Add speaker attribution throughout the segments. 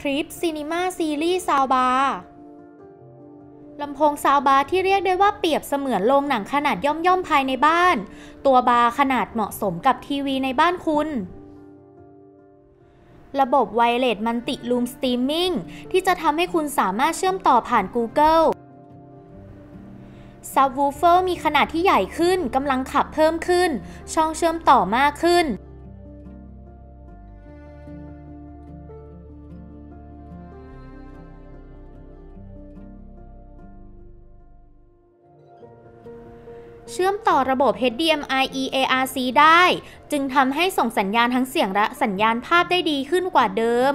Speaker 1: Klipsch Cinema Series Sound Bar ลำโพง sound bar ที่เรียกได้ว่าเปรียบเสมือนโรงหนังขนาดย่อมๆภายในบ้าน ตัวบาร์ขนาดเหมาะสมกับทีวีในบ้านคุณ ระบบ wireless multi-room streaming ที่จะทำให้คุณสามารถเชื่อมต่อผ่าน Google subwoofer มีขนาดที่ใหญ่ขึ้นกำลังขับเพิ่มขึ้น ช่องเชื่อมต่อมากขึ้น เชื่อมต่อระบบ HDMI EARC ได้ จึงทำให้ส่งสัญญาณทั้งเสียงและสัญญาณภาพได้ดีขึ้นกว่าเดิม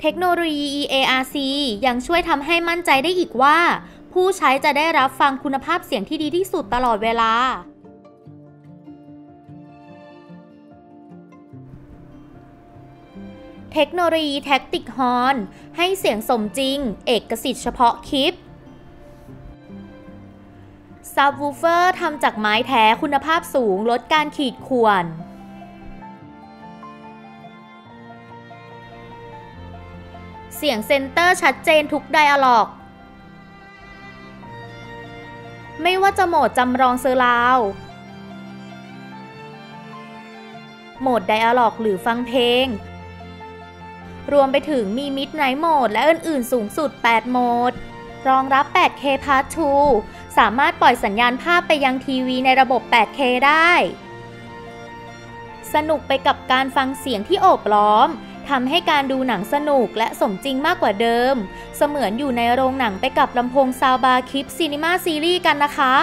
Speaker 1: เทคโนโลยี EARC ยังช่วยทำให้มั่นใจได้อีกว่า ผู้ใช้จะได้รับฟังคุณภาพเสียงที่ดีที่สุดตลอดเวลาเทคโนโลยีแท็กติกฮอนให้เสียงสมจริง เอกสิทธิ์เฉพาะ Klipsch subwoofer ทำจากไม้แท้คุณภาพสูงลดการขีดข่วน เสียง center ชัดเจนทุก dialogue ไม่ว่าจะโหมดจำลอง surround โหมด dialogue หรือฟังเพลง รวมไปถึงมี midnight mode และอื่น ๆ สูงสุด 8 โหมด รองรับ 8K pass-through สามารถปล่อยสัญญาณภาพไปยังทีวีในระบบ 8K ได้ สนุกไปกับการฟังเสียงที่โอบล้อมทำให้การดูหนังสนุกและสมจริงมากกว่าเดิม เสมือนอยู่ในโรงหนังไปกับลำโพง sound bar Klipsch Cinema Series กันนะคะ